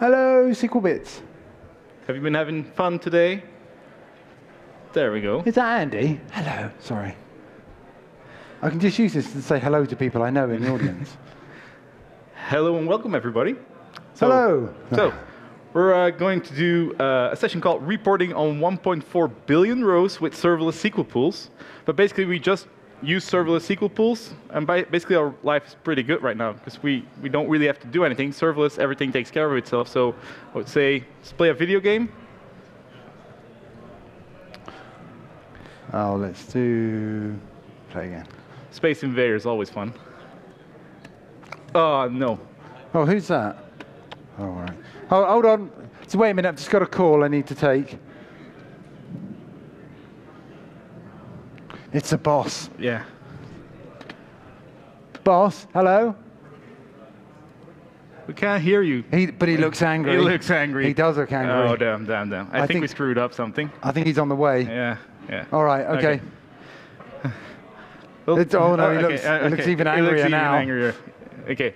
Hello, SQLBits. Have you been having fun today? There we go. Is that Andy? Hello. Sorry. I can just use this to say hello to people I know in the audience. Hello and welcome, everybody. So, Hello. So, we're uh, going to do uh, a session called Reporting on 1.4 billion rows with serverless SQL pools. But basically, we just use serverless SQL pools, and by, basically our life is pretty good right now because we, we don't really have to do anything. Serverless, everything takes care of itself. So I would say, let's play a video game. Oh, let's do. Play again. Space Invader is always fun. Oh, no. Oh, who's that? Oh, all right. Oh, hold on. So wait a minute. I've just got a call I need to take. It's the boss. Yeah. Boss, hello. We can't hear you. He, but he looks angry. He looks angry. He does look angry. Oh, damn, damn, damn. I, I think, think- we screwed up something. I think he's on the way. Yeah, yeah. All right. Okay. Well, It's- oh, no, he okay, looks- uh, he looks even He looks angrier even now. angrier. Okay.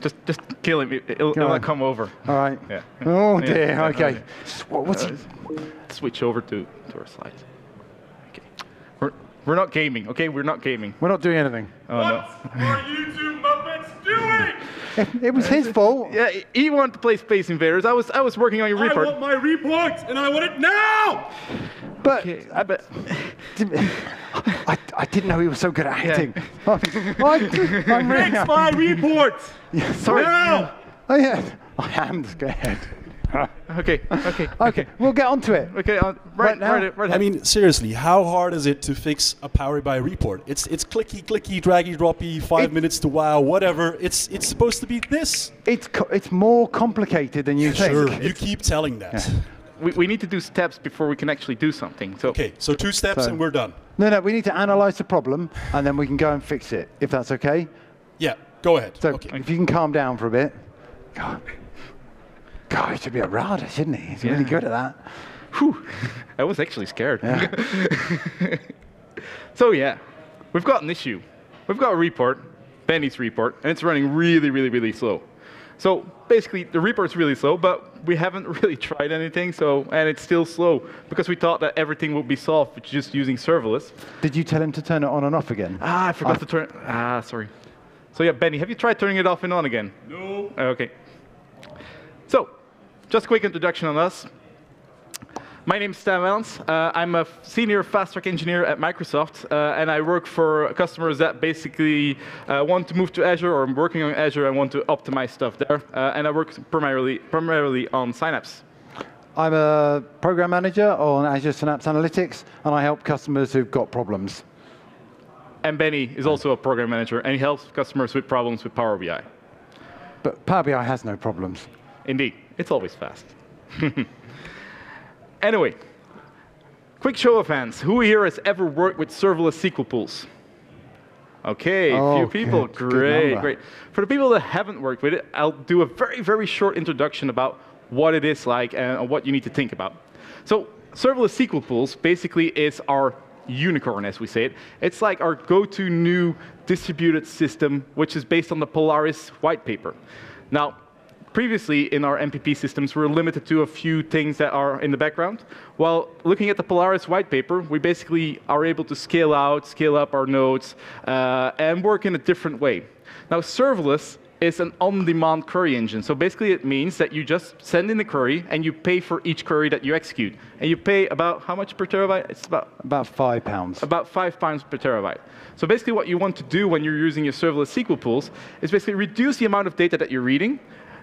Just, just kill him. It- It'll, it'll come over. All right. Yeah. Oh dear. yeah, okay. okay. What, what's Uh, switch over to, to our slides. Okay. We're, we're not gaming, okay? We're not gaming. We're not doing anything. Oh, What no. are you two Muppets doing? It was his fault. Yeah, he wanted to play Space Invaders. I was, I was working on your report. I want my report, and I want it now! But Okay, I bet. I, I didn't know he was so good at acting. Oh, I, am really, Fix my report! yeah, sorry. Now! Oh, yeah. I am scared. Okay, okay, Okay, we'll get onto it. okay. Uh, right, Right now? right, right I mean, seriously, how hard is it to fix a Power BI report? It's it's clicky, clicky, draggy, droppy, five It- minutes to wow, whatever. It's it's supposed to be this. It's co- it's more complicated than you think. Sure, you keep telling that. we, we need to do steps before we can actually do something. So, Okay, so two steps So- and we're done. No, no, we need to analyze the problem and then we can go and fix it, if that's okay. Yeah, go ahead. So okay. if you can calm down for a bit. God, God he should be a RADA, shouldn't he? He's really good at that. Whew, I was actually scared. so yeah, we've got an issue. We've got a report, Benny's report, and it's running really, really, really slow. So basically, the report's really slow, but we haven't really tried anything. So and it's still slow because we thought that everything would be solved with just using serverless. Did you tell him to turn it on and off again? Ah, I forgot to turn. Ah, sorry. So yeah, Benny, have you tried turning it off and on again? No. Okay. Just a quick introduction on us. My name is Stijn Wynants. Uh, I'm a senior fast track engineer at Microsoft, uh, and I work for customers that basically uh, want to move to Azure or I'm working on Azure and want to optimize stuff there. Uh, and I work primarily, primarily on Synapse. I'm a program manager on Azure Synapse Analytics, and I help customers who've got problems. And Benny is also a program manager, and he helps customers with problems with Power BI. But Power BI has no problems. Indeed, it's always fast. anyway, quick show of hands. Who here has ever worked with serverless SQL pools? Okay, a Oh, few people. good, good great, number. great. For the people that haven't worked with it, I'll do a very, very short introduction about what it is like and what you need to think about. So, serverless SQL pools basically is our unicorn, as we say it. It's like our go-to new distributed system, which is based on the Polaris white paper. Now, previously in our MPP systems, we're limited to a few things that are in the background. While looking at the Polaris white paper, we basically are able to scale out, scale up our nodes, uh, and work in a different way. Now, serverless is an on-demand query engine. So basically, it means that you just send in the query and you pay for each query that you execute. And you pay about how much per terabyte? It's about About five pounds. about five pounds per terabyte. So basically what you want to do when you're using your serverless SQL pools is basically reduce the amount of data that you're reading.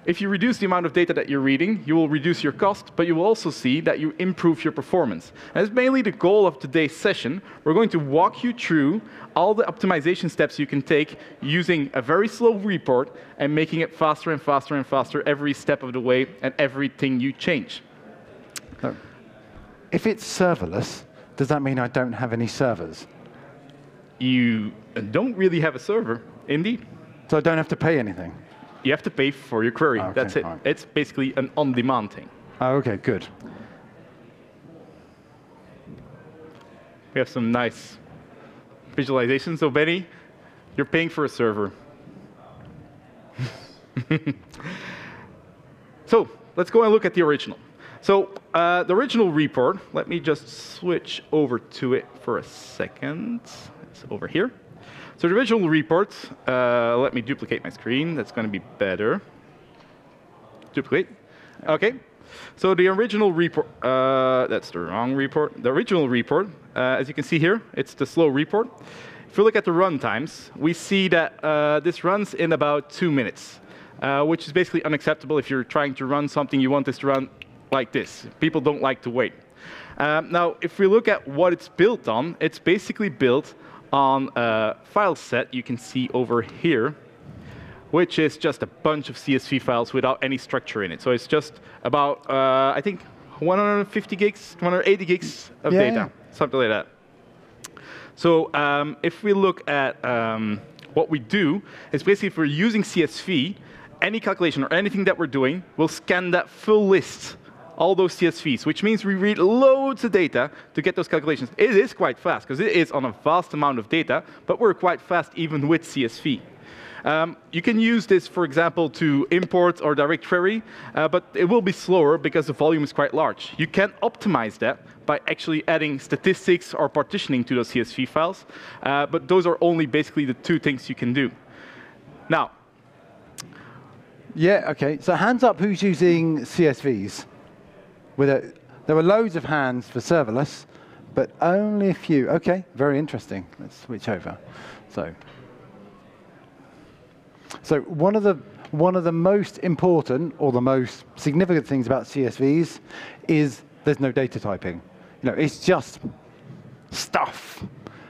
If you reduce the amount of data that you're reading, you will reduce your cost, but you will also see that you improve your performance. That's mainly the goal of today's session. We're going to walk you through all the optimization steps you can take using a very slow report and making it faster and faster and faster every step of the way and everything you change. If it's serverless, does that mean I don't have any servers? You don't really have a server, indeed. So I don't have to pay anything? You have to pay for your query. Okay, That's it. fine. It's basically an on-demand thing. Oh, okay, good. We have some nice visualizations. So Benny, you're paying for a server. so let's go and look at the original. So uh, the original report, let me just switch over to it for a second. It's over here. So the original report, uh, let me duplicate my screen. That's going to be better. Duplicate. Okay. So the original report, uh, that's the wrong report. The original report, uh, as you can see here, it's the slow report. If we look at the run times, we see that uh, this runs in about two minutes, uh, which is basically unacceptable if you're trying to run something you want this to run like this. People don't like to wait. Um, now, if we look at what it's built on, it's basically built on a file set you can see over here, which is just a bunch of CSV files without any structure in it. So it's just about, uh, I think, 150 gigs, 180 gigs of Yeah, data, yeah. something like that. So um, if we look at um, what we do, is basically if we're using CSV, any calculation or anything that we're doing will scan that full list, all those CSVs, which means we read loads of data to get those calculations. It is quite fast because it is on a vast amount of data, but we're quite fast even with CSV. Um, you can use this, for example, to import or direct query, uh, but it will be slower because the volume is quite large. You can optimize that by actually adding statistics or partitioning to those CSV files, uh, but those are only basically the two things you can do. Now, Yeah, okay. So hands up who's using CSVs. With a, there were loads of hands for serverless, but only a few. Okay, very interesting. Let's switch over. So, so one of the one of the most important or the most significant things about CSVs is there's no data typing. You know, it's just stuff.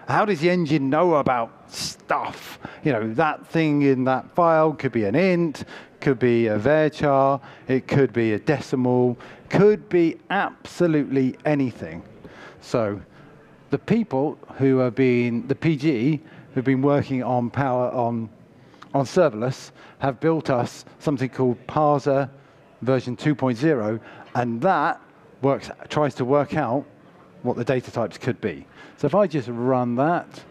How does the engine know about stuff? You know, that thing in that file could be an int, could be a varchar, it could be a decimal, could be absolutely anything. So the people who have been, the PG, who've been working on power on, on serverless, have built us something called Parser version 2.0, and that works, tries to work out what the data types could be. So if I just run that,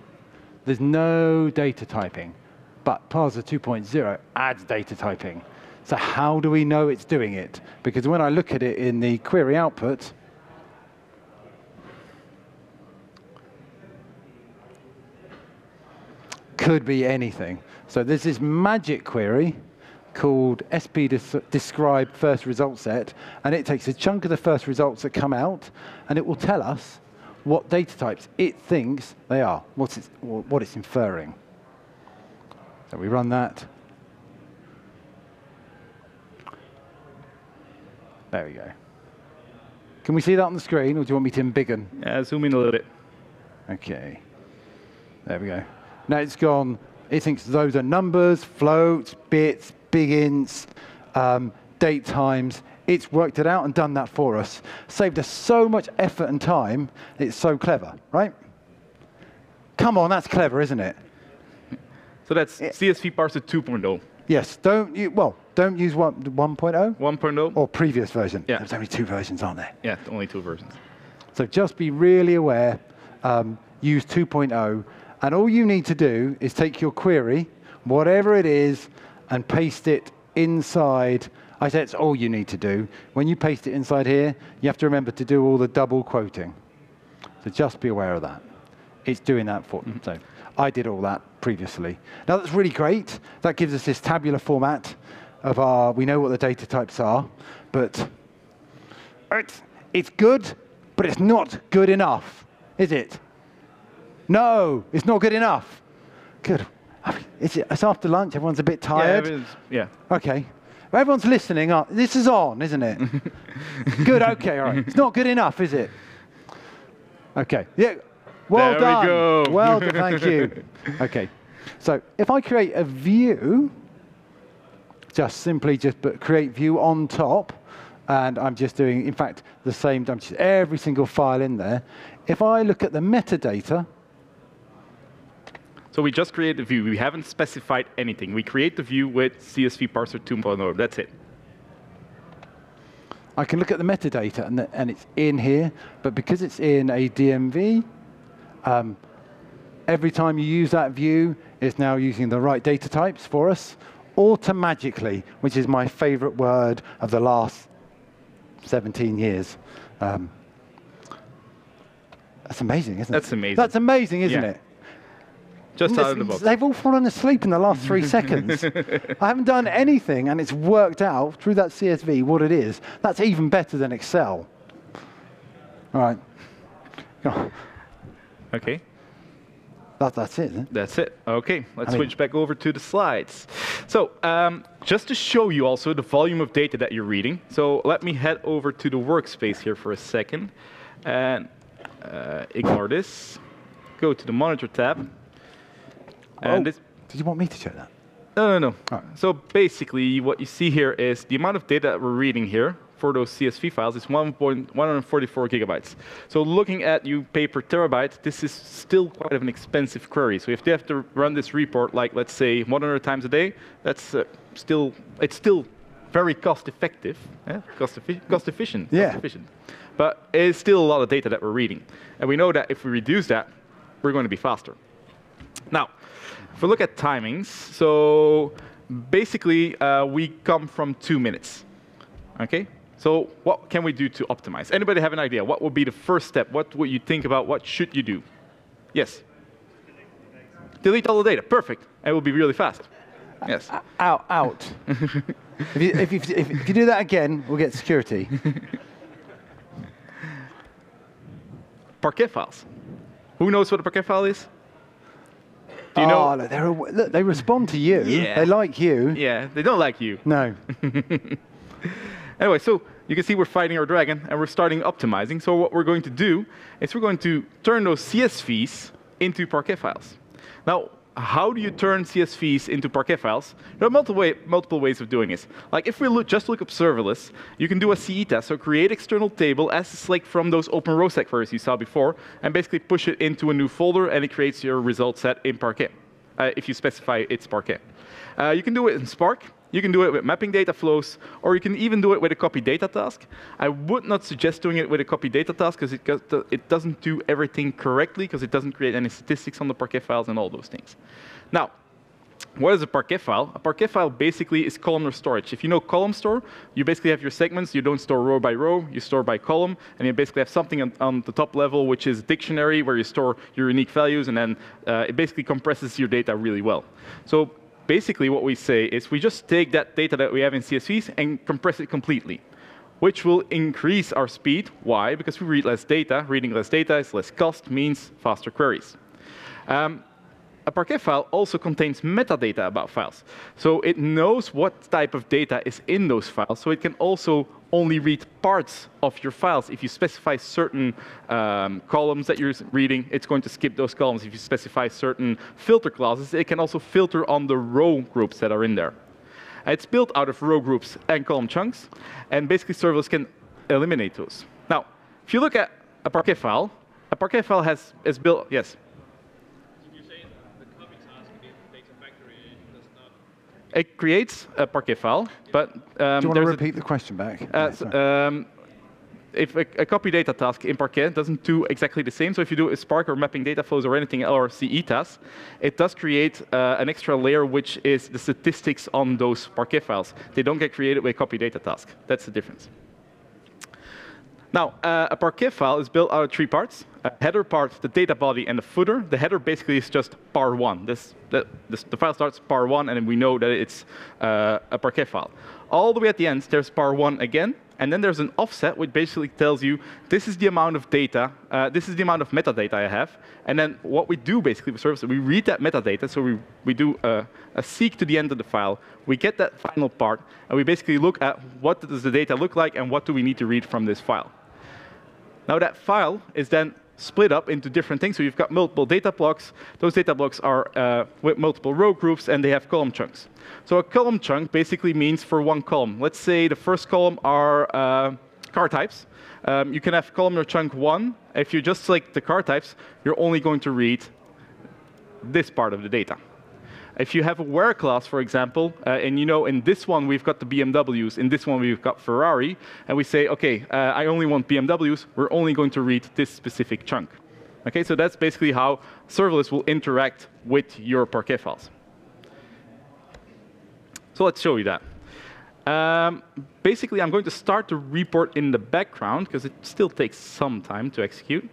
there's no data typing, but Parser 2.0 adds data typing. So how do we know it's doing it? Because when I look at it in the query output, could be anything. So there's this magic query called SP describe first result set, and it takes a chunk of the first results that come out, and it will tell us what data types it thinks they are, what it's, what it's inferring. So we run that. There we go. Can we see that on the screen, or do you want me to embiggen? uh, zoom in a little bit. Okay. There we go. Now it's gone, it thinks those are numbers, floats, bits, big ints, um, date times. It's worked it out and done that for us. Saved us so much effort and time. It's so clever, right? Come on, that's clever, isn't it? So that's CSV parser 2.0. Yes, don't, you, well, don't use one, 1.0 1.0? or previous version. Yeah. There's only two versions, aren't there? Yeah, only two versions. So just be really aware, um, use 2.0, and all you need to do is take your query, whatever it is, and paste it inside. I say it's all you need to do. When you paste it inside here, you have to remember to do all the double quoting. So just be aware of that. It's doing that for So I did all that previously. Now that's really great. That gives us this tabular format of our, we know what the data types are, but it's, it's good, but it's not good enough, is it? No, it's not good enough. Good. I mean, It's, it's after lunch, everyone's a bit tired. Yeah, it is- yeah. Okay. Everyone's listening. Uh, This is on, isn't it? good, okay, all right. It's not good enough, is it? Okay. Yeah. Well There we done. go. Well done, thank you. Okay. So if I create a view, just simply just put create view on top, and I'm just doing, in fact, the same, I'm just every single file in there. If I look at the metadata, So we just created the view. We haven't specified anything. We create the view with CSV parser 2.0. That's it. I can look at the metadata and, the, and it's in here, but because it's in a DMV, um, every time you use that view, it's now using the right data types for us, automagically, which is my favorite word of the last 17 years. Um, that's amazing, isn't it? That's amazing. That's amazing, isn't Yeah. it? Just out of the box. They've all fallen asleep in the last three seconds. I haven't done anything, and it's worked out through that CSV what it is. That's even better than Excel. All right. Okay. That, that's it. It? That's it. Okay, let's I mean- switch back over to the slides. So, um, just to show you also the volume of data that you're reading, so let me head over to the workspace here for a second and uh, ignore this. Go to the monitor tab. And Oh, Did you want me to show that? no, no, no. Alright. So basically, what you see here is the amount of data that we're reading here for those CSV files is 1.144 gigabytes. So looking at you pay per terabyte, this is still quite of an expensive query. So if they have to run this report, like let's say 100 times a day, that's uh, still it's still very cost effective, yeah? cost, effi- cost efficient, Yeah. cost efficient. But it's still a lot of data that we're reading, and we know that if we reduce that, we're going to be faster. Now, if we look at timings, so basically uh, we come from two minutes. Okay? So what can we do to optimize? Anybody have an idea? What would be the first step? What would you think about? What should you do? Yes? Delete all the data. Perfect. It will be really fast. Yes. Out, out. if, you, if, you, if, you do that again, we'll get security. Parquet files. Who knows what a Parquet file is? Do you oh, know? look, they're, look, they respond to you. Yeah. They like you. Yeah, they don't like you. No. Anyway, so you can see we're fighting our dragon and we're starting optimizing. So what we're going to do is we're going to turn those CSVs into Parquet files. Now, how do you turn CSVs into Parquet files? There are multiple, way, multiple ways of doing this. Like if we look, just look up serverless, you can do a CETAS, so create external table as a select from those open set queries you saw before, and basically push it into a new folder, and it creates your result set in Parquet, uh, if you specify it's Parquet. Uh, you can do it in Spark. You can do it with mapping data flows, or you can even do it with a copy data task. I would not suggest doing it with a copy data task because it, it doesn't do everything correctly because it doesn't create any statistics on the Parquet files and all those things. Now, what is a Parquet file? A Parquet file basically is columnar storage. If you know column store, you basically have your segments. You don't store row by row, you store by column, and you basically have something on, on the top level, which is dictionary, where you store your unique values, and then uh, it basically compresses your data really well. So basically what we say is we just take that data that we have in CSVs and compress it completely, which will increase our speed. Why? Because we read less data. Reading less data is less cost, means faster queries. Um, a Parquet file also contains metadata about files. So it knows what type of data is in those files, so it can also only read parts of your files. If you specify certain um, columns that you're reading, it's going to skip those columns. If you specify certain filter clauses, it can also filter on the row groups that are in there. It's built out of row groups and column chunks, and basically serverless can eliminate those. Now, if you look at a Parquet file, a Parquet file has is built, yes? Did you say the copy task in Data Factory does not It creates a Parquet file, but um, Do you want to a- repeat the question back? uh, Yeah, um, if a, a copy data task in Parquet doesn't do exactly the same, so if you do a Spark or mapping data flows or anything or CETAS, it does create uh, an extra layer which is the statistics on those Parquet files. They don't get created with copy data task. That's the difference. Now, uh, a Parquet file is built out of three parts. A header part, the data body, and the footer. The header basically is just par one. This, the, this, the file starts par one, and we know that it's uh, a Parquet file. All the way at the end, there's par one again, and then there's an offset which basically tells you this is the amount of data, uh, this is the amount of metadata I have. And then what we do basically with service, we read that metadata, so we, we do a, a seek to the end of the file. We get that final part, and we basically look at what does the data look like and what do we need to read from this file. Now that file is then split up into different things. So you've got multiple data blocks. Those data blocks are uh, with multiple row groups, and they have column chunks. So a column chunk basically means for one column. Let's say the first column are uh, car types. Um, you can have columnar chunk one. If you just select the car types, you're only going to read this part of the data. If you have a where clause, for example, uh, and you know in this one we've got the BMWs, in this one we've got Ferrari, and we say, okay, uh, I only want BMWs, we're only going to read this specific chunk. Okay, so that's basically how serverless will interact with your Parquet files. So let's show you that. Um, basically, I'm going to start the report in the background because it still takes some time to execute.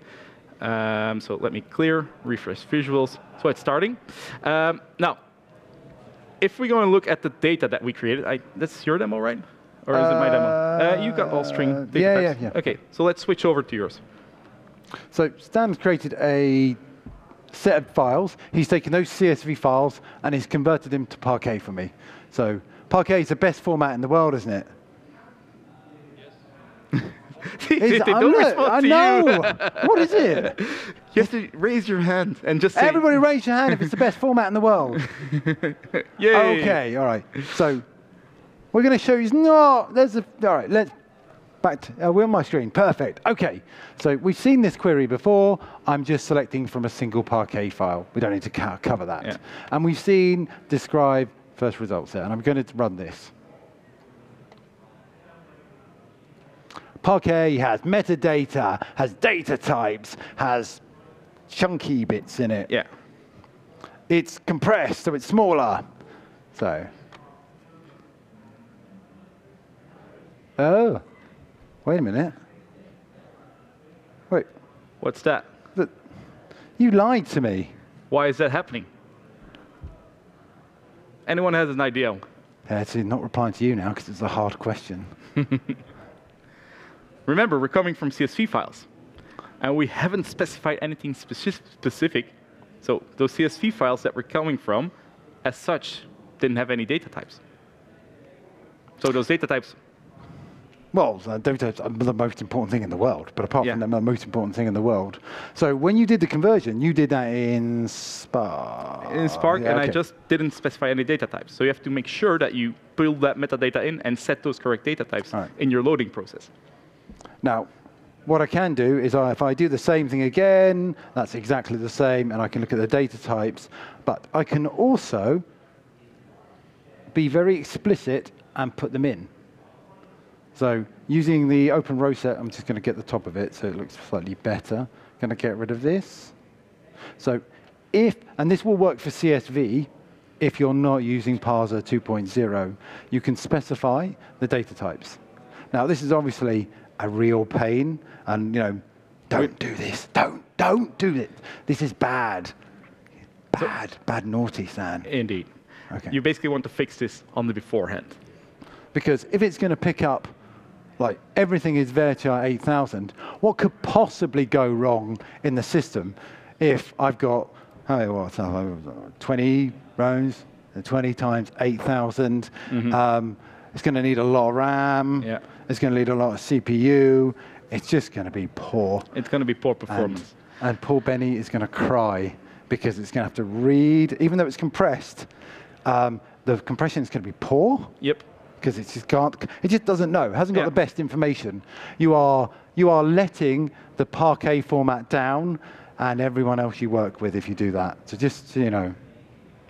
Um, so let me clear, refresh visuals. So it's starting. Um, now, if we go and look at the data that we created, I, that's your demo, right? Or is it my demo? Uh, you got all string Uh, data yeah, types. yeah, yeah. Okay, so let's switch over to yours. So Stijn's created a set of files. He's taken those CSV files and he's converted them to Parquet for me. So Parquet is the best format in the world, isn't it? they they don't not- respond I to know. you. what is it? You have to raise your hand and just say, Everybody raise your hand if it's the best format in the world. Yay. Okay, all right. So we're going to show you. No, there's a. All right, let's. Back to, uh, we're on my screen. Perfect. Okay. So we've seen this query before. I'm just selecting from a single Parquet file. We don't need to co- cover that. Yeah. And we've seen describe first results there. And I'm going to run this. Parquet has metadata, has data types, has chunky bits in it. Yeah. It's compressed, so it's smaller. So. Oh. Wait a minute. Wait. What's that? th- You lied to me. Why is that happening? Anyone has an idea? It's not replying to you now because it's a hard question. Remember, we're coming from CSV files, and we haven't specified anything speci- specific. So those CSV files that we're coming from, as such, didn't have any data types. So those data types, Well, data types are the most important thing in the world, but apart Yeah. from them, the most important thing in the world. So when you did the conversion, you did that in Spark. in Spark, Yeah, and I just didn't specify any data types. So you have to make sure that you build that metadata in and set those correct data types right. in your loading process. Now, what I can do is I, if I do the same thing again, that's exactly the same, and I can look at the data types, but I can also be very explicit and put them in. So using the open row set, I'm just going to get the top of it so it looks slightly better. Going to get rid of this. So if, and this will work for CSV, if you're not using Parser 2.0, you can specify the data types. Now, this is obviously a real pain, and you know, don't do this. Don't, don't do it. This is bad. Bad, bad, naughty, Stijn. Indeed. Okay. You basically want to fix this on the beforehand. Because if it's going to pick up, like everything is varchar 8000, what could possibly go wrong in the system if I've got, oh, what's that, 20 rows, 20 times 8000? Um, it's going to need a lot of RAM. Yeah. It's going to need a lot of CPU. It's just going to be poor. It's going to be poor And, performance. and poor Benny is going to cry because it's going to have to read, even though it's compressed, um, the compression is going to be poor Yep. because it just can't. It just doesn't know. It hasn't got Yeah. the best information. You are you are letting the Parquet format down, and everyone else you work with if you do that. So just you know,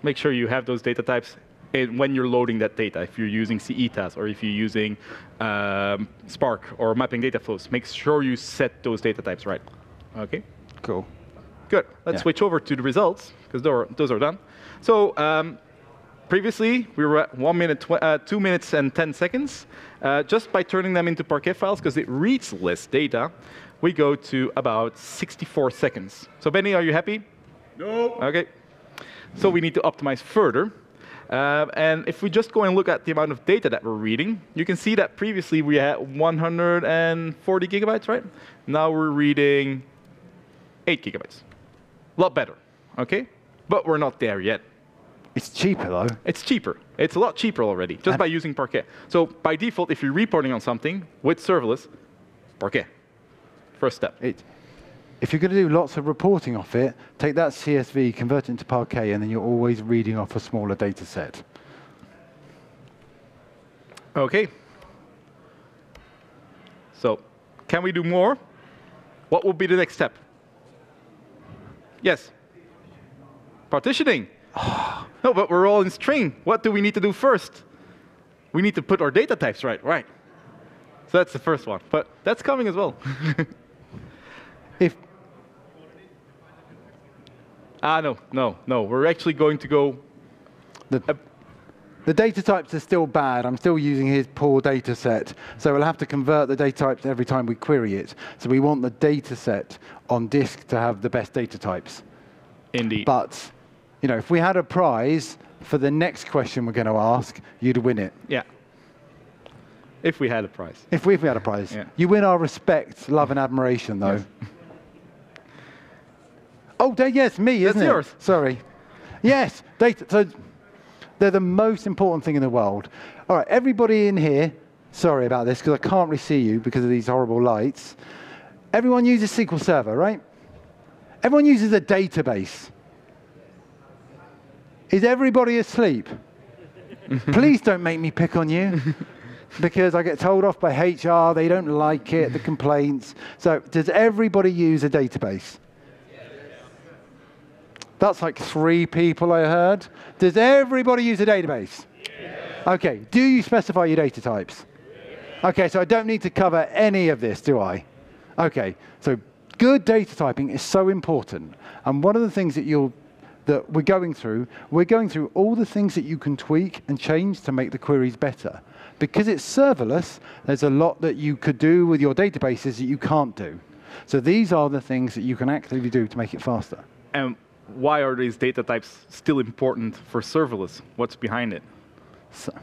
Make sure you have those data types in, when you're loading that data. If you're using CETAS or if you're using um, Spark or mapping data flows, make sure you set those data types right. Okay. cool. Good. Let's Yeah. switch over to the results because those are, those are done. So um, previously we were at one minute, tw- uh, two minutes and 10 seconds. Uh, just by turning them into Parquet files because it reads less data, we go to about 64 seconds. So Benny, are you happy? No. Okay. So we need to optimize further. Uh, and if we just go and look at the amount of data that we're reading, you can see that previously we had 140 gigabytes, right? Now we're reading 8 gigabytes. A lot better, okay? But we're not there yet. It's cheaper though. It's cheaper. It's a lot cheaper already, just And- by using Parquet. So by default, if you're reporting on something with serverless, Parquet. First step. It, if you're going to do lots of reporting off it, take that CSV, convert it into Parquet, and then you're always reading off a smaller data set. Okay. So, can we do more? What will be the next step? Yes. Partitioning. no, but we're all in string. What do we need to do first? We need to put our data types right. Right. So that's the first one. But that's coming as well. ah, no, no, no. We're actually going to go the, the data types are still bad. I'm still using his poor data set. So we'll have to convert the data types every time we query it. So we want the data set on disk to have the best data types. Indeed. But, you know, if we had a prize for the next question we're going to ask, you'd win it. yeah. If we had a prize. If we, if we had a prize. Yeah. You win our respect, love, and admiration, though. Oh, yes, me, isn't That's it? yours. Sorry. Yes, data. So they're the most important thing in the world. All right, everybody in here, sorry about this because I can't really see you because of these horrible lights. Everyone uses SQL Server, right? Everyone uses a database. Is everybody asleep? Please don't make me pick on you because I get told off by HR, they don't like it, the complaints. So, does everybody use a database? That's like three people I heard. Does everybody use a database? Okay, do you specify your data types? Okay, so I don't need to cover any of this, do I? Okay, so good data typing is so important. And one of the things that you'll that we're going through, we're going through all the things that you can tweak and change to make the queries better. Because it's serverless, there's a lot that you could do with your databases that you can't do. So these are the things that you can actively do to make it faster. And why are these data types still important for serverless? What's behind it? So,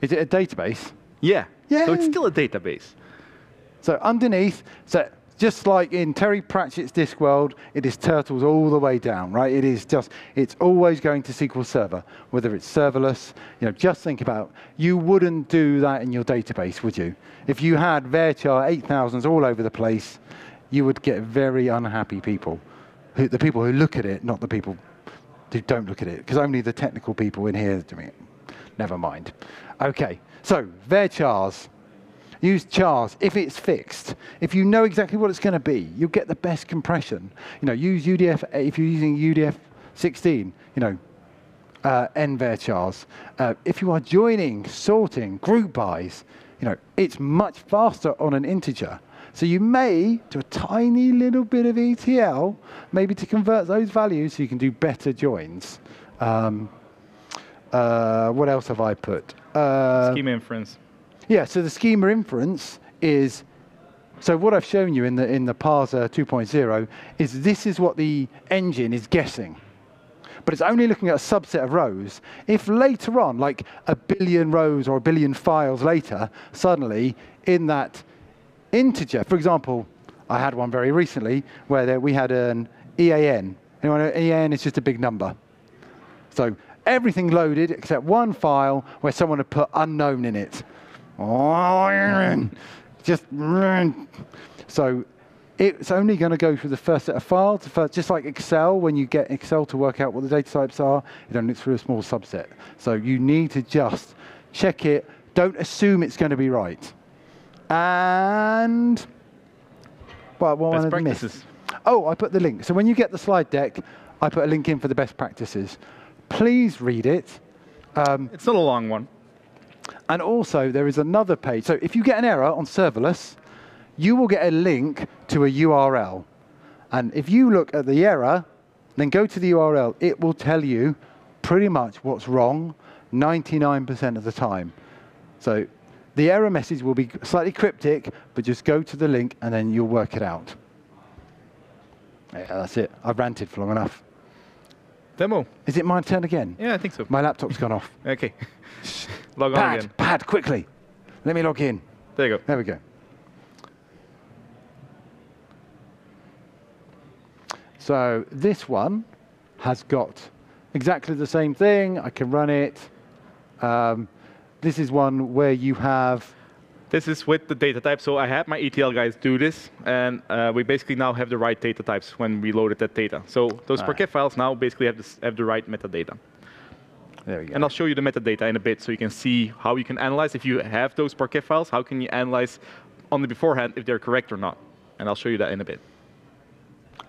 is it a database? Yeah. yeah. So it's still a database. So underneath, so just like in Terry Pratchett's Discworld, it is turtles all the way down, right? It is just, it's always going to SQL Server, whether it's serverless. You know, just think about, you wouldn't do that in your database, would you? If you had varchar 8000s all over the place, you would get very unhappy people. Who, the people who look at it, not the people who don't look at it, because only the technical people in here do it. Never mind. Okay, so varchars. Use chars if it's fixed. If you know exactly what it's going to be, you'll get the best compression. You know, use UTF if you're using UTF 16. You know, uh, nvarchars. Uh, if you are joining, sorting, group bys, you know, it's much faster on an integer. So you may do a tiny little bit of ETL, maybe to convert those values so you can do better joins. Um, uh, what else have I put? Uh, Schema inference. yeah, so the schema inference is so what I've shown you in the in the parser 2.0 is this is what the engine is guessing. But it's only looking at a subset of rows. If later on, like a billion rows or a billion files later, suddenly in that integer, for example, I had one very recently where we had an EAN. Anyone know EAN is just a big number. So everything loaded except one file where someone had put unknown in it. Just so it's only going to go through the first set of files, first- just like Excel. When you get Excel to work out what the data types are, it only looks through a small subset. So you need to just check it. Don't assume it's going to be right. And well, what Best one missed? practices. Oh, I put the link. So when you get the slide deck, I put a link in for the best practices. Please read it. Um, It's not a long one. and also, there is another page. So if you get an error on serverless, you will get a link to a URL. And if you look at the error, then go to the URL, it will tell you pretty much what's wrong 99% of the time. So the error message will be slightly cryptic, but just go to the link and then you'll work it out. Yeah, that's it. I've ranted for long enough. Demo. Is it my turn again? Yeah, I think so. My laptop's gone off. Okay. Log on Pad, again. pad, quickly. Let me log in. There you go. There we go. So this one has got exactly the same thing. I can run it. Um, this is one where you have This is with the data type. So I had my ETL guys do this, and uh, we basically now have the right data types when we loaded that data. So those. Parquet files now basically have, this, have the right metadata. there we go. And I'll show you the metadata in a bit so you can see how you can analyze. If you have those Parquet files, how can you analyze on the beforehand if they're correct or not? And I'll show you that in a bit.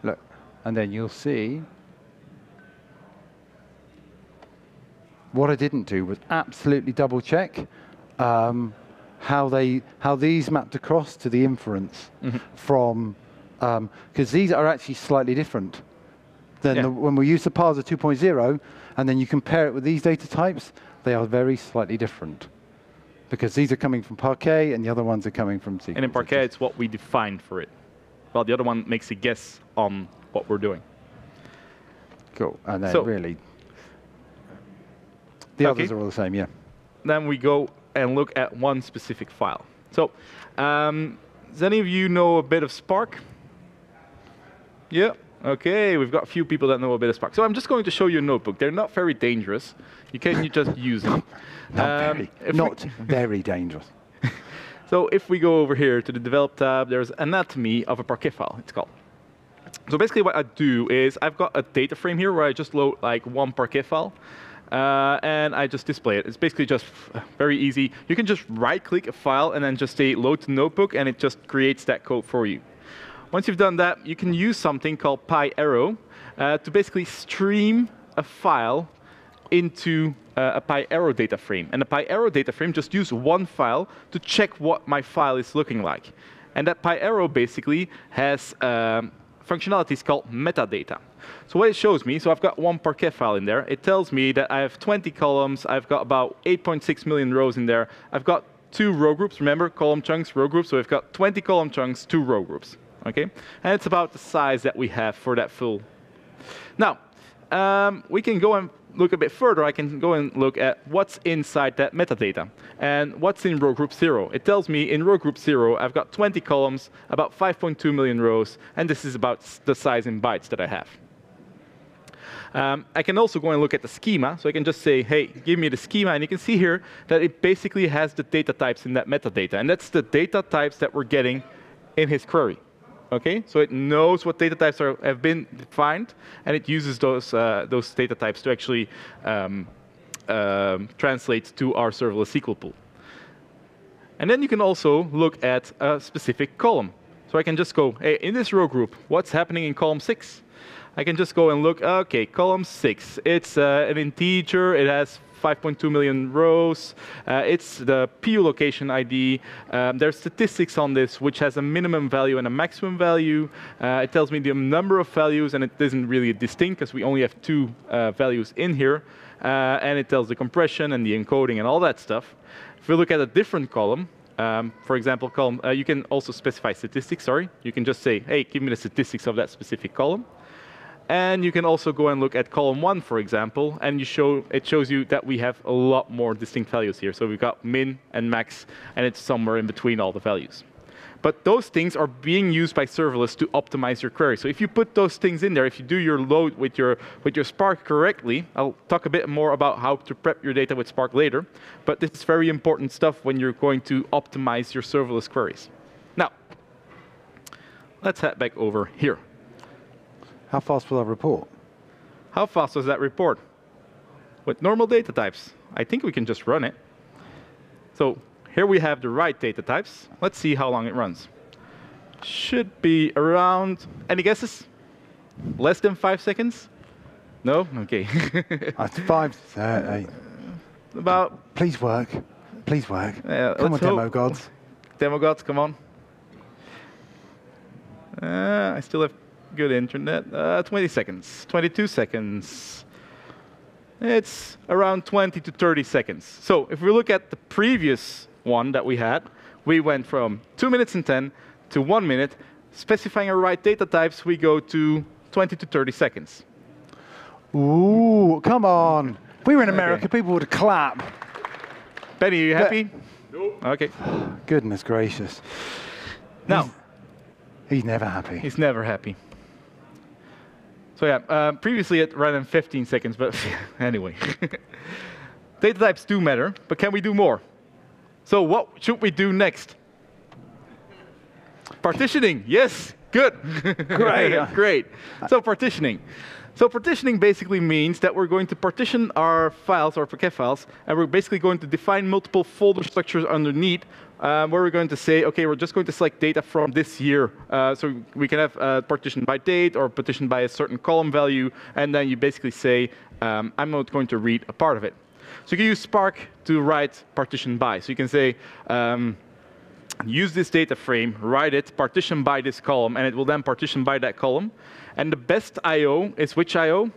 Look, and then you'll see. What I didn't do was absolutely double check um, how they how these mapped across to the inference from because these are actually slightly different than Yeah. the, when we use the parser 2.0 and then you compare it with these data types they are very slightly different. Because these are coming from Parquet and the other ones are coming from SQL. And in Parquet, it's what we defined for it. While the other one makes a guess on what we're doing. Cool. And then So- really, the Okay. others are all the same, yeah. then we go and look at one specific file. So, um, does any of you know a bit of Spark? Yeah. Okay, we've got a few people that know a bit of Spark. So I'm just going to show you a notebook. They're not very dangerous. You can you just use them. Not Um, very, not very dangerous. so if we go over here to the develop tab, there's anatomy of a Parquet file, it's called. So basically what I do is I've got a data frame here where I just load like one Parquet file. Uh, and I just display it. It's basically just very easy. You can just right-click a file and then just say load to notebook, and it just creates that code for you. Once you've done that, you can use something called PyArrow uh, to basically stream a file into uh, a PyArrow data frame. And the PyArrow data frame just use one file to check what my file is looking like. And that PyArrow basically has um, functionalities called metadata. So what it shows me, so I've got one Parquet file in there. It tells me that I have 20 columns. I've got about 8.6 million rows in there. I've got two row groups. Remember, column chunks, row groups. So we've got 20 column chunks, two row groups. Okay, and it's about the size that we have for that full now, um, we can go and look a bit further. I can go and look at what's inside that metadata and what's in row group 0. It tells me in row group 0, I've got 20 columns, about 5.2 million rows, and this is about the size in bytes that I have. Um, I can also go and look at the schema. So I can just say, hey, give me the schema. And you can see here that it basically has the data types in that metadata. And that's the data types that we're getting in his query. Okay, so it knows what data types are, have been defined, and it uses those, uh, those data types to actually um, um, translate to our serverless SQL pool. And then you can also look at a specific column. So I can just go, hey, in this row group, what's happening in column six? I can just go and look, okay, column six. It's uh, an integer, it has 5.2 million rows. Uh, it's the PU location ID. Um, there's statistics on this, which has a minimum value and a maximum value. Uh, it tells me the number of values, and it isn't really distinct because we only have two uh, values in here. Uh, and it tells the compression and the encoding and all that stuff. If we look at a different column, um, for example, column, uh, you can also specify statistics, sorry. You can just say, hey, give me the statistics of that specific column. And you can also go and look at column one, for example, and you show, it shows you that we have a lot more distinct values here. So we've got min and max, and it's somewhere in between all the values. But those things are being used by serverless to optimize your query. So if you put those things in there, if you do your load with your, with your Spark correctly, I'll talk a bit more about how to prep your data with Spark later, but this is very important stuff when you're going to optimize your serverless queries. Now, let's head back over here. How fast will that report? How fast does that report? With normal data types, I think we can just run it. So here we have the right data types. Let's see how long it runs. Should be around, any guesses? Less than five seconds? No? Okay. Uh, five, uh. About, Please work. Please work. Yeah, Come on, demo gods. demo gods, come on. Uh, I still have good internet. Uh, 20 seconds, 22 seconds. It's around 20 to 30 seconds. So if we look at the previous one that we had, we went from 2 minutes and 10 to 1 minute. Specifying our right data types, we go to 20 to 30 seconds. Ooh, come on. If we were in Okay. America, people would clap. Benny, are you happy? No. Okay. Goodness gracious. Now, He's never happy. He's never happy. So yeah, um, previously it ran in 15 seconds, but anyway. Data types do matter, but can we do more? So what should we do next? Partitioning, yes, good. Great. Great. So partitioning. So partitioning basically means that we're going to partition our files, our Parquet files, and we're basically going to define multiple folder structures underneath, um, where we're going to say, okay, we're just going to select data from this year. Uh, so we can have uh, partition by date or partition by a certain column value, and then you basically say, um, I'm not going to read a part of it. So you can use Spark to write partition by. So you can say, um, use this data frame, write it, partition by this column, and it will then partition by that column. And the best I/O is which I/O?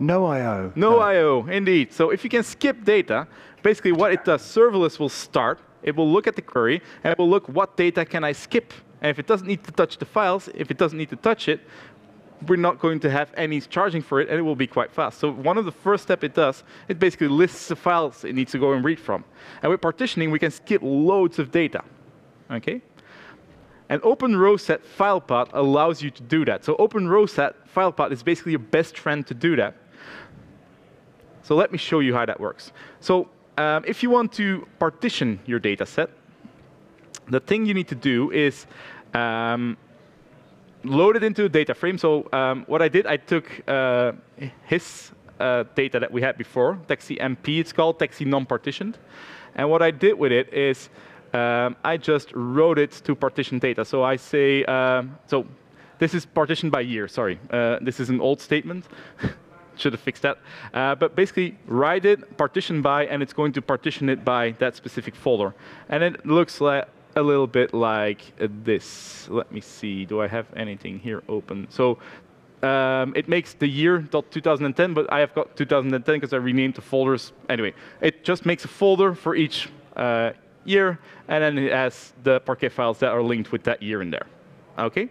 No I/O. No I/O, indeed. So if you can skip data, basically what it does, serverless will start, it will look at the query, and it will look what data can I skip. And if it doesn't need to touch the files, if it doesn't need to touch it, we're not going to have any charging for it, and it will be quite fast. So one of the first step it does, it basically lists the files it needs to go and read from. And with partitioning, we can skip loads of data. Okay? And Open Rowset file path allows you to do that. So Open Rowset file path is basically your best friend to do that. So let me show you how that works. So um, if you want to partition your data set, the thing you need to do is um, load it into a data frame. So um, what I did, I took uh, his uh, data that we had before, Taxi NP it's called, Taxi non-partitioned. And what I did with it is um, I just wrote it to partition data. So I say, um, so this is partitioned by year, sorry. Uh, this is an old statement. Should have fixed that. Uh, but basically, write it, partition by, and it's going to partition it by that specific folder. And it looks like a little bit like this. Let me see, do I have anything here open? So um, it makes the year 2010, but I have got 2010 because I renamed the folders. Anyway, it just makes a folder for each uh, year, and then it has the Parquet files that are linked with that year in there. Okay?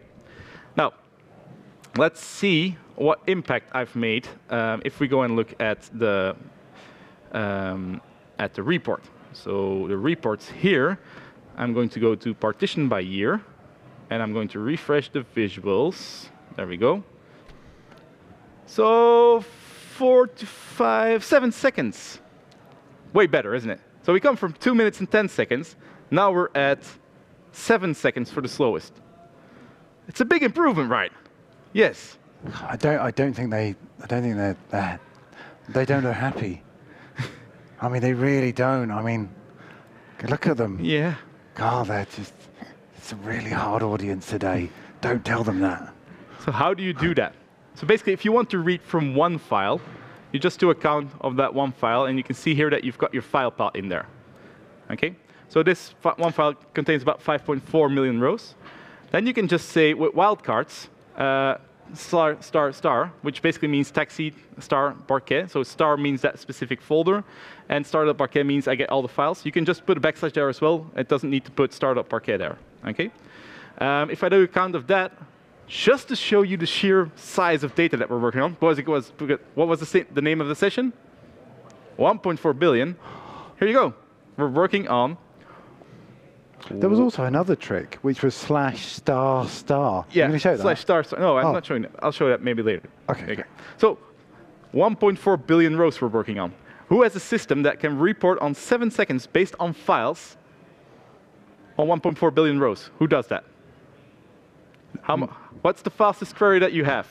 Let's see what impact I've made um, if we go and look at the um, at the report. So the reports here, I'm going to go to partition by year, and I'm going to refresh the visuals. There we go. So four to five, seven seconds. Way better, isn't it? So we come from two minutes and 10 seconds. Now we're at seven seconds for the slowest. It's a big improvement, right? Yes. I don't. I don't think they. I don't think they're. they're they don't look happy. I mean, they really don't. I mean, look at them. Yeah. God, they're just. It's a really hard audience today. Don't tell them that. So how do you do that? So basically, if you want to read from one file, you just do a count of that one file, and you can see here that you've got your file path in there. Okay? So this one file contains about 5.4 million rows. Then you can just say with wildcards, uh, star, star, star, which basically means taxi star parquet. So star means that specific folder, and star.parquet means I get all the files. You can just put a backslash there as well. It doesn't need to put star.parquet there. Okay? Um, if I do a count of that, just to show you the sheer size of data that we're working on, what was, it, what was the, the name of the session? 1.4 billion. Here you go. We're working on There was also another trick, which was slash star star. Yeah, you show that? slash star star. No, I'm Oh. not showing that. I'll show that maybe later. Okay. okay. So, 1.4 billion rows we're working on. Who has a system that can report on seven seconds based on files on 1.4 billion rows? Who does that? How what's the fastest query that you have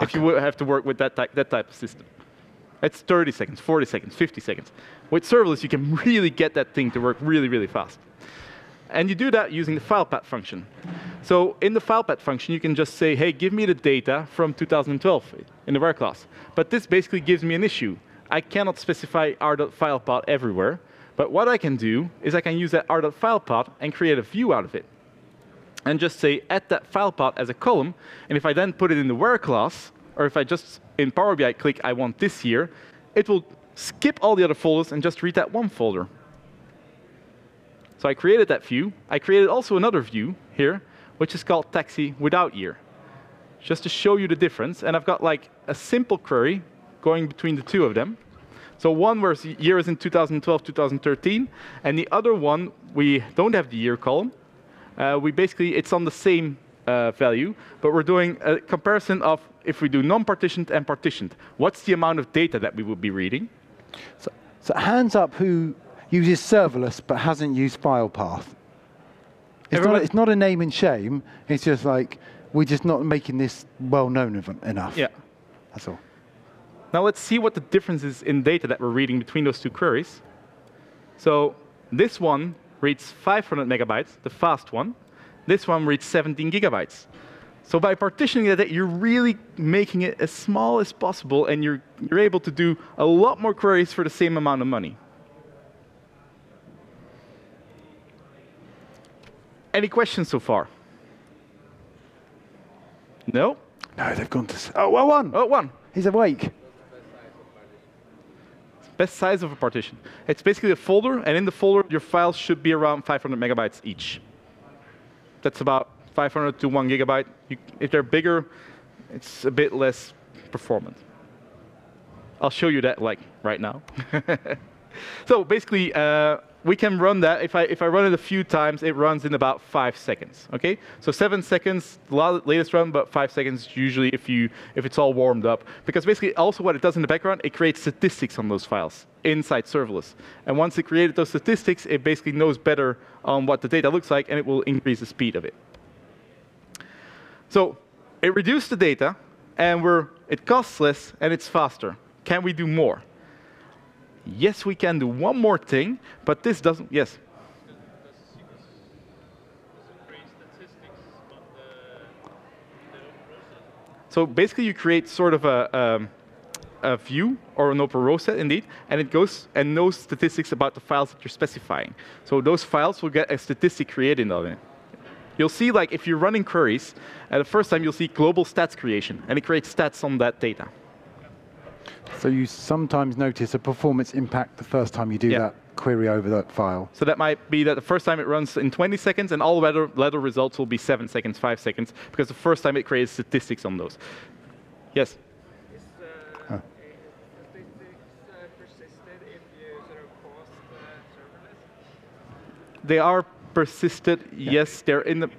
if you have to work with that type, that type of system? It's 30 seconds, 40 seconds, 50 seconds. With serverless, you can really get that thing to work really, really fast. And you do that using the filepath function. So in the filepath function, you can just say, hey, give me the data from 2012 in the where clause. But this basically gives me an issue. I cannot specify r.filepath everywhere. But what I can do is I can use that r.filepath and create a view out of it. And just say, add that file path as a column. And if I then put it in the where clause, or if I just in Power BI click, I want this here, it will skip all the other folders and just read that one folder. So I created that view. I created also another view here, which is called taxi without year, just to show you the difference. And I've got like a simple query going between the two of them. So one where the year is in 2012, 2013, and the other one we don't have the year column. Uh, we basically it's on the same uh, value, but we're doing a comparison of if we do non-partitioned and partitioned. What's the amount of data that we would be reading? So, so hands up who uses serverless but hasn't used file path. It's not, it's not a name and shame. It's just like we're just not making this well known enough. Yeah. That's all. Now let's see what the difference is in data that we're reading between those two queries. So this one reads 500 megabytes, the fast one. This one reads 17 gigabytes. So by partitioning that, you're really making it as small as possible, and you're, you're able to do a lot more queries for the same amount of money. Any questions so far? No? No, they've gone to. s- Oh, well, one. Oh, one. He's awake. best size of a partition. It's basically a folder, and in the folder, your files should be around 500 megabytes each. That's about 500 to 1 gigabyte. You, if they're bigger, it's a bit less performant. I'll show you that like right now. so basically, uh, we can run that. If I, if I run it a few times, it runs in about five seconds. Okay, so seven seconds, latest run, but five seconds usually if you if it's all warmed up. Because basically, also what it does in the background, it creates statistics on those files inside serverless. And once it created those statistics, it basically knows better on what the data looks like, and it will increase the speed of it. So it reduced the data, and we're, it costs less, and it's faster. Can we do more? Yes, we can do one more thing, but this doesn't, yes? So basically, you create sort of a, um, a view or an open row set, indeed, and it goes and knows statistics about the files that you're specifying. So those files will get a statistic created on it. You'll see, like, if you're running queries, at the first time you'll see global stats creation, and it creates stats on that data. So you sometimes notice a performance impact the first time you do Yeah. that query over that file. So that might be that the first time it runs in 20 seconds, and all the later, later results will be seven seconds, five seconds, because the first time it creates statistics on those. Yes. Uh, Huh. statistics persisted if you sort of pause the serverless? They are persisted. Yes, they're in the.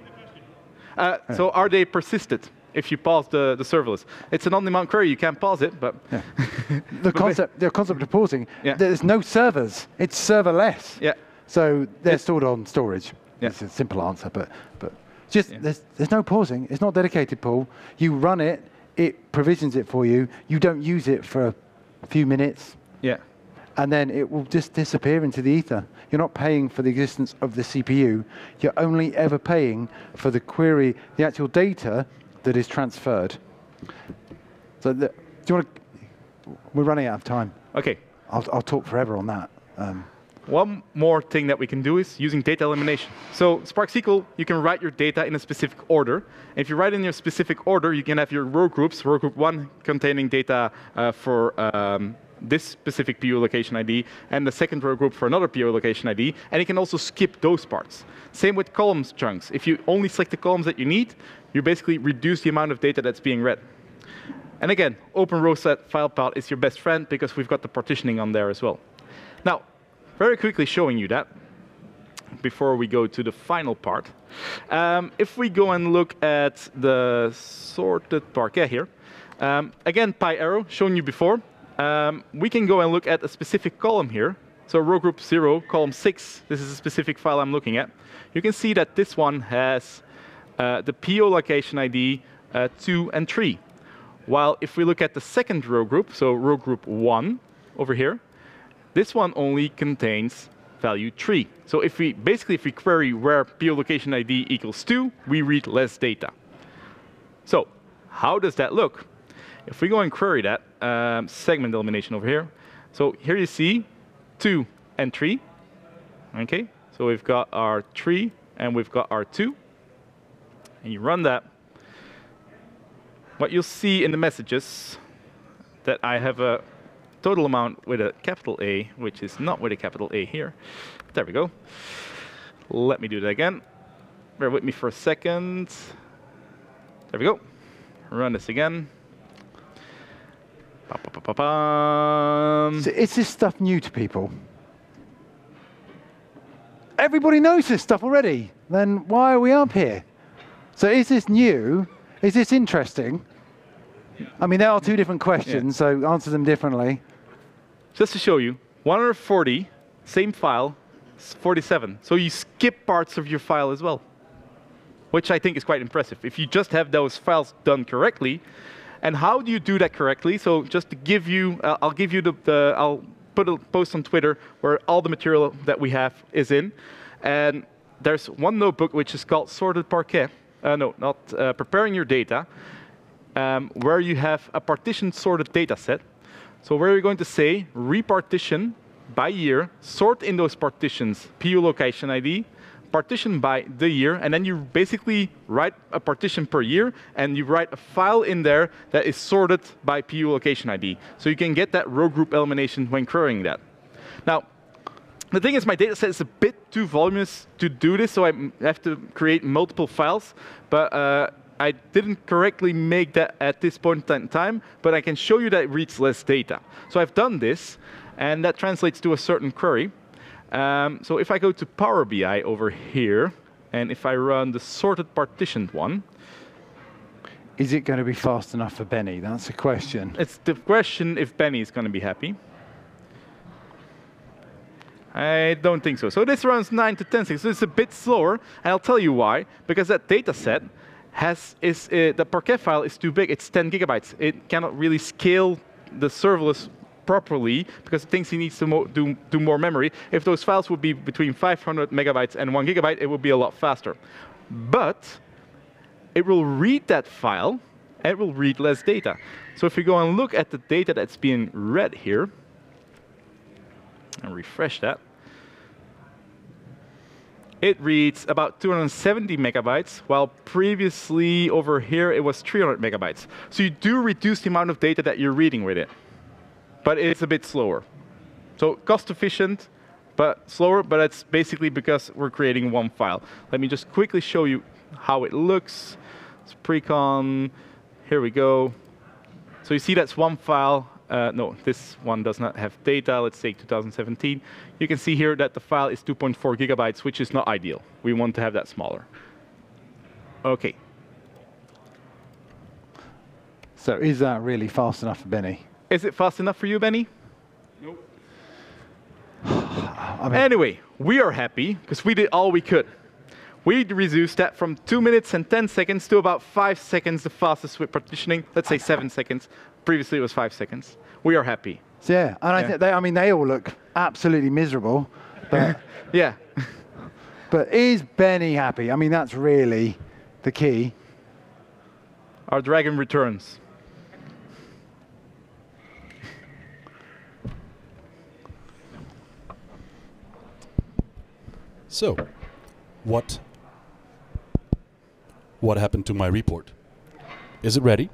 Uh, so are they persisted if you pause the, the serverless? It's an on-demand query. You can't pause it, but The concept, the concept of pausing, Yeah. there's no servers. It's serverless. yeah, So they're stored on storage. Yeah. It's a simple answer, but but just Yeah. there's there's no pausing. It's not dedicated pool. You run it, it provisions it for you. You don't use it for a few minutes, yeah, and then it will just disappear into the ether. You're not paying for the existence of the CPU. You're only ever paying for the query, the actual data that is transferred. So the, do you want to? We're running out of time. okay. I'll, I'll talk forever on that. Um, One more thing that we can do is using data elimination. So Spark SQL, you can write your data in a specific order. And if you write in your specific order, you can have your row groups, row group one containing data uh, for um, this specific PO location ID, and the second row group for another PO location ID. And you can also skip those parts. Same with columns chunks. If you only select the columns that you need, you basically reduce the amount of data that's being read. And again, open row set file path is your best friend because we've got the partitioning on there as well. Now, very quickly showing you that before we go to the final part. Um, if we go and look at the sorted parquet here, um, again, PyArrow, shown you before. Um, we can go and look at a specific column here. So row group 0, column 6, this is a specific file I'm looking at. You can see that this one has uh, the PO location ID uh, 2 and 3. While if we look at the second row group, so row group 1 over here, this one only contains value 3. So if we basically if we query where PO location ID equals 2, we read less data. So how does that look? If we go and query that, um, segment elimination over here. So here you see 2 and 3. Okay, so we've got our 3 and we've got our 2. And you run that. What you'll see in the messages that I have a total amount with a capital A, which is not with a capital A here. There we go. Let me do that again. Bear with me for a second. There we go. Run this again. So is this stuff new to people? Everybody knows this stuff already. Then why are we up here? So is this new? Is this interesting? I mean, there are two different questions, so answer them differently. Just to show you, 140, same file, 47. So you skip parts of your file as well, which I think is quite impressive. If you just have those files done correctly, and how do you do that correctly? So just to give you, uh, I'll give you the, the, I'll put a post on Twitter where all the material that we have is in, and there's one notebook which is called Sorted Parquet. Uh, no, not uh, preparing your data, um, where you have a partition sorted data set. So where you're going to say repartition by year, sort in those partitions PU location ID, partition by the year, and then you basically write a partition per year, and you write a file in there that is sorted by PU location ID. So you can get that row group elimination when querying that. Now, the thing is, my data set is a bit too voluminous to do this, so I have to create multiple files. But uh, I didn't correctly make that at this point in time, but I can show you that it reads less data. So I've done this, and that translates to a certain query. Um, so if I go to Power BI over here, and if I run the sorted partitioned one, Is it going to be fast enough for Benny? That's the question. it's the question if Benny is going to be happy. I don't think so. So this runs 9 to 10 seconds, so it's a bit slower, and I'll tell you why. Because that data set has, is, uh, the Parquet file is too big, it's 10 gigabytes. It cannot really scale the serverless properly because it thinks he needs to mo- do, do more memory. If those files would be between 500 megabytes and 1 gigabyte, it would be a lot faster. But it will read that file and it will read less data. So if we go and look at the data that's being read here, and refresh that, it reads about 270 megabytes, while previously over here it was 300 megabytes. So you do reduce the amount of data that you're reading with it, but it's a bit slower. So cost efficient, but slower, but that's basically because we're creating one file. Let me just quickly show you how it looks. It's precon, here we go. So you see that's one file. Uh, no, this one does not have data. Let's take 2017. You can see here that the file is 2.4 gigabytes, which is not ideal. We want to have that smaller. Okay, So is that really fast enough for Benny? Is it fast enough for you, Benny? I mean, Anyway, we are happy because we did all we could. We reduced that from 2 minutes and 10 seconds to about 5 seconds, the fastest with partitioning. Let's say 7 seconds. Previously it was 5 seconds. We are happy. so yeah, and I Yeah. think they, I mean, they all look absolutely miserable. But, Yeah. but is Benny happy? I mean, that's really the key. Our dragon returns. So, what what happened to my report? Is it ready?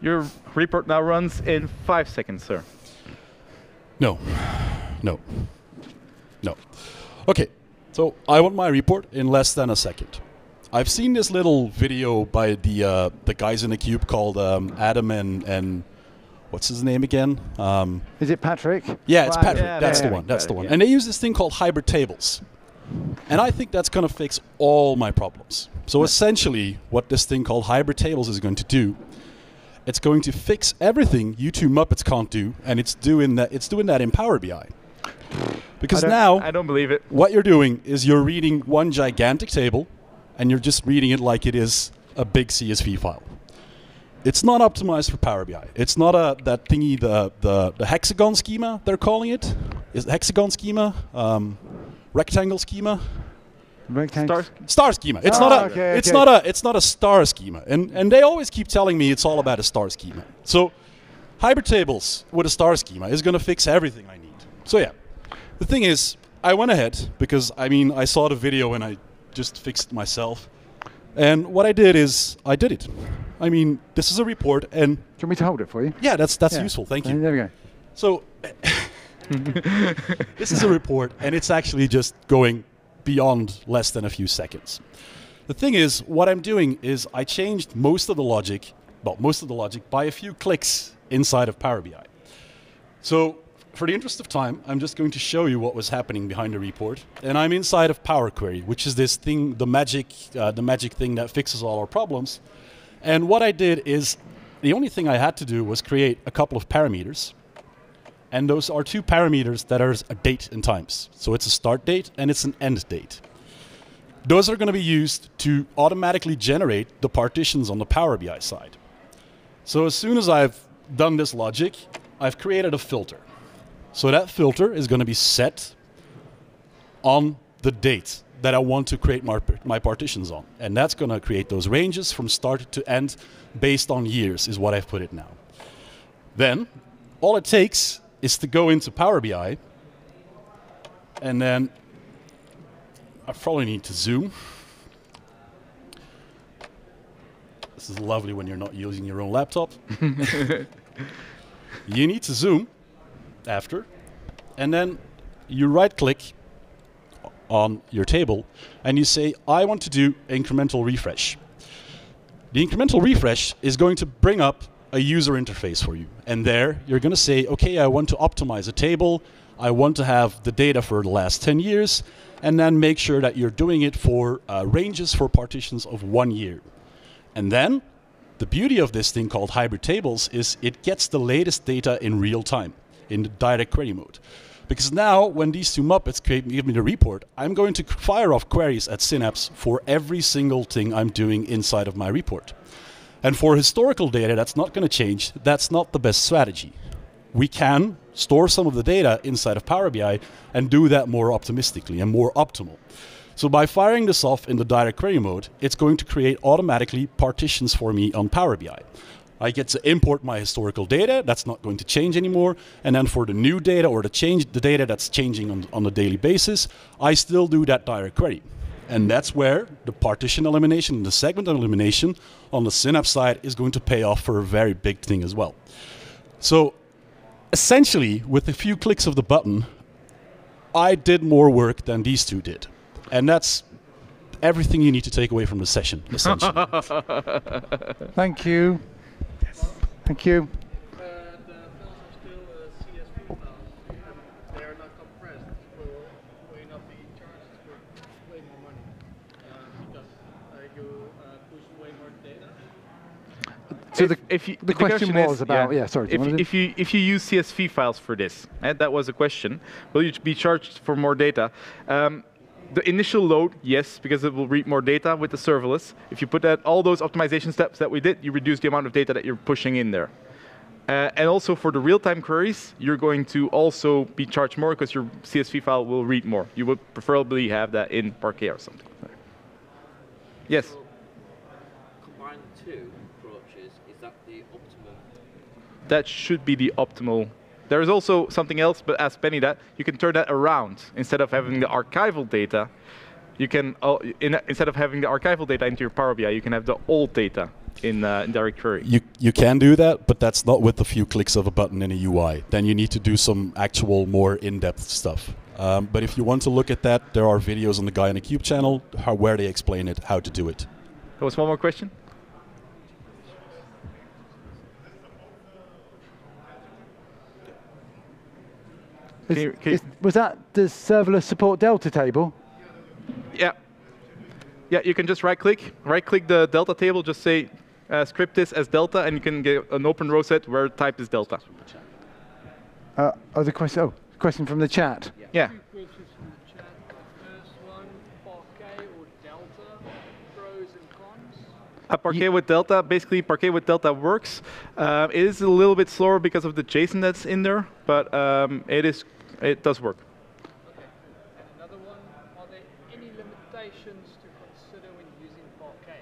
Your report now runs in 5 seconds, sir. No. No. No. Okay. So I want my report in less than a second. I've seen this little video by the uh, the guys in the cube called um, Adam and and what's his name again? Um, Is it Patrick? yeah, it's Right, Patrick. yeah, that's the Patrick, one. That's the one. And they use this thing called hybrid tables. And I think that's going to fix all my problems. So essentially, what this thing called hybrid tables is going to do, it's going to fix everything you two Muppets can't do, and it's doing that. It's doing that in Power BI. Because don't- now, I don't believe it. what you're doing is you're reading one gigantic table, and you're just reading it like it is a big CSV file. It's not optimized for Power BI. It's not a that thingy the the, the hexagon schema they're calling it. Is it hexagon schema, um, rectangle schema, Rectangle. Star- star schema. It's Oh, not a okay, it's okay. not a it's not a star schema. And and they always keep telling me it's all about a star schema. So hybrid tables with a star schema is going to fix everything I need. So yeah, the thing is, I went ahead because I mean I saw the video and I just fixed it myself. And what I did is I did it. I mean, this is a report, and Do you want me to hold it for you? yeah, that's that's Yeah. useful. Thank There you. we go. So this is a report, and it's actually just going beyond less than a few seconds. The thing is, what I'm doing is I changed most of the logic, well, most of the logic by a few clicks inside of Power BI. So, for the interest of time, I'm just going to show you what was happening behind the report, and I'm inside of Power Query, which is this thing, the magic, uh, the magic thing that fixes all our problems. And what I did is, the only thing I had to do was create a couple of parameters, and those are two parameters that are a date and times. So it's a start date and it's an end date. Those are going to be used to automatically generate the partitions on the Power BI side. So as soon as I've done this logic, I've created a filter. So that filter is going to be set on the date that I want to create my, my partitions on. And that's going to create those ranges from start to end based on years, is what I've put it now. Then, all it takes is to go into Power BI and then I probably need to zoom. This is lovely when you're not using your own laptop. you need to zoom after, and then you right click on your table and you say, I want to do incremental refresh. The incremental refresh is going to bring up a user interface for you. And there you're going to say, okay, I want to optimize a table. I want to have the data for the last 10 years. And then make sure that you're doing it for uh, ranges for partitions of one year. And then the beauty of this thing called hybrid tables is it gets the latest data in real time in the direct query mode. Because now, when these two Muppets give me the report, I'm going to fire off queries at Synapse for every single thing I'm doing inside of my report. And for historical data, that's not going to change. That's not the best strategy. We can store some of the data inside of Power BI and do that more optimistically and more optimal. So by firing this off in the direct query mode, it's going to create automatically partitions for me on Power BI. I get to import my historical data. That's not going to change anymore. And then for the new data or the change the data that's changing on, on a daily basis, I still do that direct query. And that's where the partition elimination, and the segment elimination on the Synapse side is going to pay off for a very big thing as well. So essentially, with a few clicks of the button, I did more work than these two did. And that's everything you need to take away from the session, essentially. Thank you. Thank you. Uh, the files are still uh, CSV files, and they are not compressed. Will will not be charged for way more money uh, because uh, you uh, push way more data. So if, the, if you, the question is- was about- yeah, sorry, If, you- if you if you use CSV files for this, and that was a question, will you be charged for more data? Um, the initial load, yes, because it will read more data with the serverless. If you put that all those optimization steps that we did, you reduce the amount of data that you're pushing in there. Uh, and also for the real-time queries, you're going to also be charged more because your CSV file will read more. You would preferably have that in Parquet or something. Yes. combine the two approaches, is that the optimum? That should be the optimal. There is also something else, but ask Benny that you can turn that around. Instead of having the archival data, you can uh, in, instead of having the archival data into your Power BI, you can have the old data in, uh, in direct query. You, you can do that, but that's not with a few clicks of a button in a UI. Then you need to do some actual more in-depth stuff. Um, but if you want to look at that, there are videos on the Guy on the Cube channel how, where they explain it, how to do it. There was one more question. Is- Can you- can you- is- was that the serverless support delta table? Yeah. Yeah, you can just right click, right click the delta table, just say uh, script this as delta, and you can get an open row set where type is delta. Uh, oh, the question. Oh, question from the chat. Yeah. Two questions from the chat. First one, Parquet or Delta, pros and cons. A Parquet with Delta, basically Parquet with Delta works. Uh, it is a little bit slower because of the JSON that's in there, but um, it is it does work. Okay. And another one, are there any limitations to consider when using Parquet?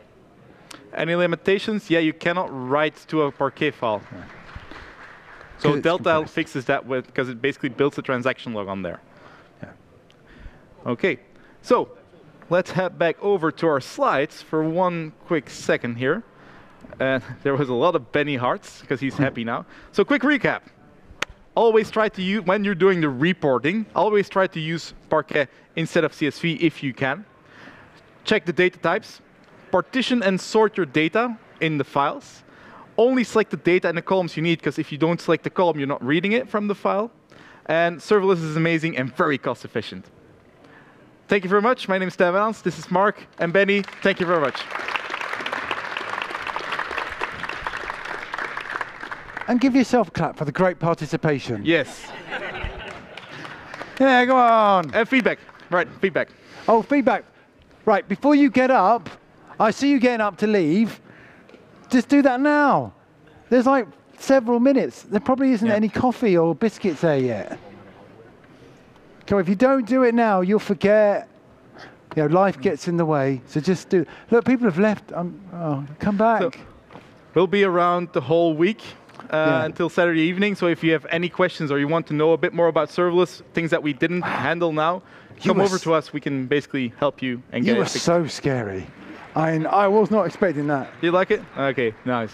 Any limitations? Yeah, you cannot write to a Parquet file. So 'Cause it's Delta compressed. fixes that with because it basically builds a transaction log on there. Yeah. Okay, so let's head back over to our slides for one quick second here. Uh, and there was a lot of Benny hearts because he's happy now. So quick recap. Always try to use, when you're doing the reporting, always try to use Parquet instead of CSV if you can. Check the data types. Partition and sort your data in the files. Only select the data and the columns you need because if you don't select the column, you're not reading it from the file. And serverless is amazing and very cost efficient. Thank you very much. My name is Wynants. This is Mark and Benny. Thank you very much. And give yourself a clap for the great participation. Yes. Yeah, go on. And feedback. Right, feedback. Oh, feedback. Right, before you get up, I see you getting up to leave. Just do that now. There's like several minutes. There probably isn't Yeah. any coffee or biscuits there yet. Come on, if you don't do it now, you'll forget. You know, life gets in the way. So just do. Look, people have left. Um, oh, come back. So- We'll be around the whole week. Uh, Yeah. until Saturday evening. So if you have any questions or you want to know a bit more about serverless, things that we didn't handle now, You come over to us. We can basically help you and You get were it fixed. so scary. I, I was not expecting that. Do you like it? Okay, nice.